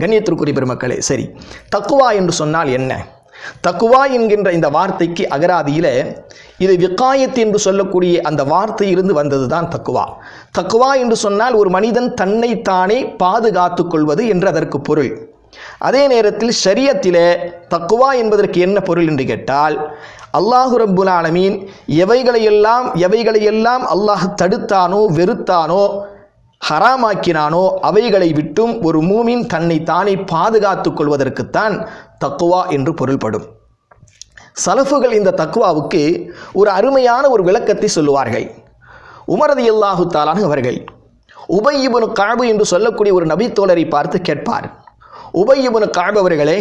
கண்ணியத்திற்குரிய பெருமக்களே சரி தக்குவா என்று சொன்னால் என்ன? தக்குவா என்கின்ற இந்த வார்த்தைக்கு அகராதியில இது விக்காயத் என்று சொல்லக்கூடிய அந்த வார்த்தையிலிருந்து வந்தது தான் தக்குவா. தக்குவா என்று சொன்னால் ஒரு மனிதன் தன்னைத்தானே பாதுகாத்து கொள்வது என்று அதற்கு பொருள். அதே நேரத்தில் ஷரியத்தில் தக்குவா என்பதற்கு என்ன பொருள் என்று கேட்டால் அல்லாஹு ரப்புல் ஆலமீன் எவைகளையெல்லாம் எவைகளையெல்லாம் அல்லாஹ் தடுத்தானோ வெறுத்தானோ ஹராமாக்கினானோ அவைகளை விட்டும் ஒரு மூமின் தன்னை தானே பாதுகாத்துக் கொள்வதற்குத்தான் தக்குவா என்று பொருள்படும். சலஃபுகள் இந்த தக்குவாவுக்கு ஒரு அருமையான ஒரு விளக்கத்தை சொல்லுவார்கள். உமரது அல்லாஹு தாலான அவர்கள் உபையிபுனு காபு என்று சொல்லக்கூடிய ஒரு நபித்தோழரை பார்த்து கேட்பார். உபையிபுனு காபு அவர்களே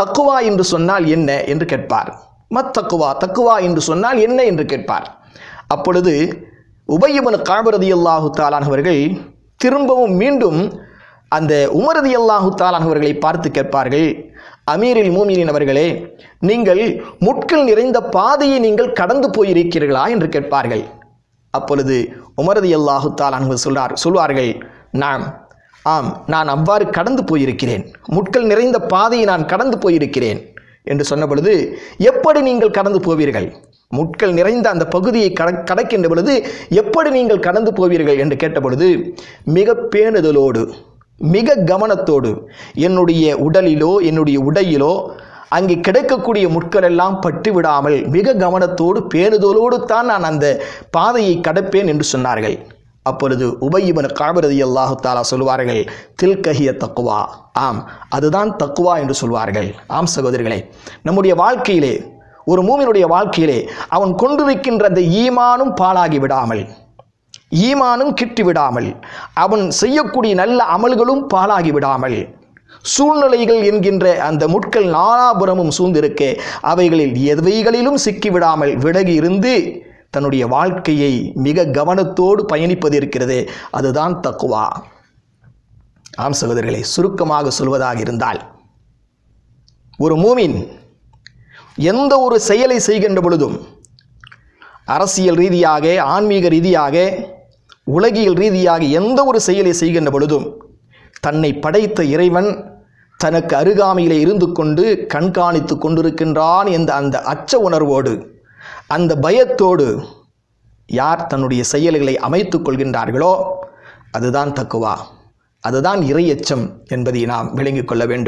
தக்குவா என்று சொன்னால் என்ன என்று கேட்பார். மத் தக்குவா தக்குவா என்று சொன்னால் என்ன என்று கேட்பார். அப்பொழுது உபையபன் காபரதி அல்லாஹு தாலானவர்கள் திரும்பவும் மீண்டும் அந்த உமரதி அல்லாஹு தாலானவர்களை பார்த்து கேட்பார்கள். அமீரில் மூமினின் அவர்களே நீங்கள் முட்கள் நிறைந்த பாதையை நீங்கள் கடந்து போயிருக்கிறீர்களா என்று கேட்பார்கள். அப்பொழுது உமரதி அல்லாஹு தாலானவர் சொல்றார் சொல்வார்கள் நாம் ஆம் நான் அவ்வாறு கடந்து போயிருக்கிறேன். முட்கள் நிறைந்த பாதையை நான் கடந்து போயிருக்கிறேன். என்று சொன்ன பொழுது எப்படி நீங்கள் கடந்து போவீர்கள்? முட்கள் நிறைந்த அந்த பகுதியை கட கடக்கின்ற பொழுது எப்படி நீங்கள் கடந்து போவீர்கள் என்று கேட்ட பொழுது மிக பேணுதலோடு மிக கவனத்தோடு என்னுடைய உடலிலோ என்னுடைய உடையிலோ அங்கே கிடைக்கக்கூடிய முட்கள் எல்லாம் பட்டு விடாமல் மிக கவனத்தோடு பேணுதலோடு தான் நான் அந்த பாதையை கடப்பேன் என்று சொன்னார்கள். அப்பொழுது உபயிபன் காபிரதி அல்லாஹு தாலா சொல்வார்கள் தில்கஹிய தக்குவா ஆம் அதுதான் தக்குவா என்று சொல்வார்கள். ஆம் சகோதரிகளே நம்முடைய வாழ்க்கையிலே ஒரு மூமினுடைய வாழ்க்கையிலே அவன் கொண்டிருக்கின்ற அந்த ஈமானும் பாழாகி விடாமல் ஈமானும் கிட்டி விடாமல் அவன் செய்யக்கூடிய நல்ல அமல்களும் பாழாகி விடாமல் சூழ்நிலைகள் என்கின்ற அந்த முட்கள் நாலாபுரமும் சூழ்ந்திருக்க அவைகளில் எவைகளிலும் சிக்கிவிடாமல் விலகி இருந்து தன்னுடைய வாழ்க்கையை மிக கவனத்தோடு பயணிப்பது இருக்கிறது. அதுதான் தக்குவா. ஆம் சகோதரர்களை சுருக்கமாக சொல்வதாக இருந்தால் ஒரு மூமின் எந்த ஒரு செயலை செய்கின்ற பொழுதும் அரசியல் ரீதியாக ஆன்மீக ரீதியாக உலகியல் ரீதியாக எந்த ஒரு செயலை செய்கின்ற பொழுதும் தன்னை படைத்த இறைவன் தனக்கு அருகாமையிலே இருந்து கொண்டு கண்காணித்து கொண்டிருக்கின்றான் என்ற அந்த அச்ச உணர்வோடு அந்த பயத்தோடு யார் தன்னுடைய செயல்களை அமைத்துக் கொள்கின்றார்களோ அதுதான் தக்குவா. அதுதான் இறையச்சம் என்பதை நாம் விளங்கிக் கொள்ள வேண்டும்.